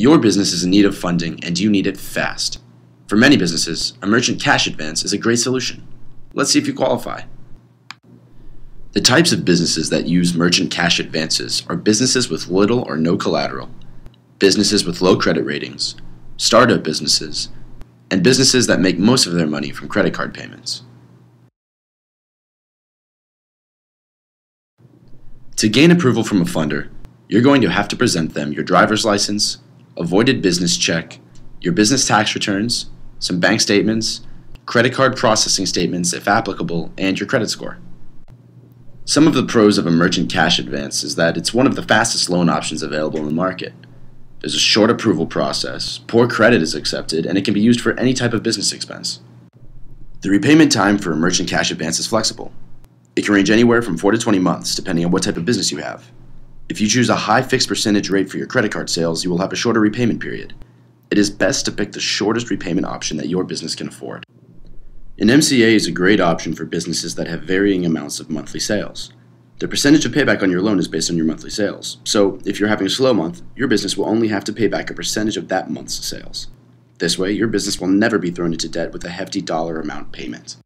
Your business is in need of funding and you need it fast. For many businesses, a merchant cash advance is a great solution. Let's see if you qualify. The types of businesses that use merchant cash advances are businesses with little or no collateral, businesses with low credit ratings, startup businesses, and businesses that make most of their money from credit card payments. To gain approval from a funder, you're going to have to present them your driver's license, avoided business check, your business tax returns, some bank statements, credit card processing statements if applicable, and your credit score. Some of the pros of a merchant cash advance is that it's one of the fastest loan options available in the market. There's a short approval process, poor credit is accepted, and it can be used for any type of business expense. The repayment time for a merchant cash advance is flexible. It can range anywhere from 4 to 20 months, depending on what type of business you have. If you choose a high fixed percentage rate for your credit card sales, you will have a shorter repayment period. It is best to pick the shortest repayment option that your business can afford. An MCA is a great option for businesses that have varying amounts of monthly sales. The percentage of payback on your loan is based on your monthly sales. So, if you're having a slow month, your business will only have to pay back a percentage of that month's sales. This way, your business will never be thrown into debt with a hefty dollar amount payment.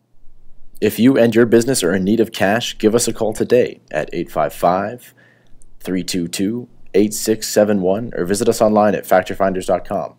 If you and your business are in need of cash, give us a call today at 855 322 8671 or visit us online at factorfinders.com.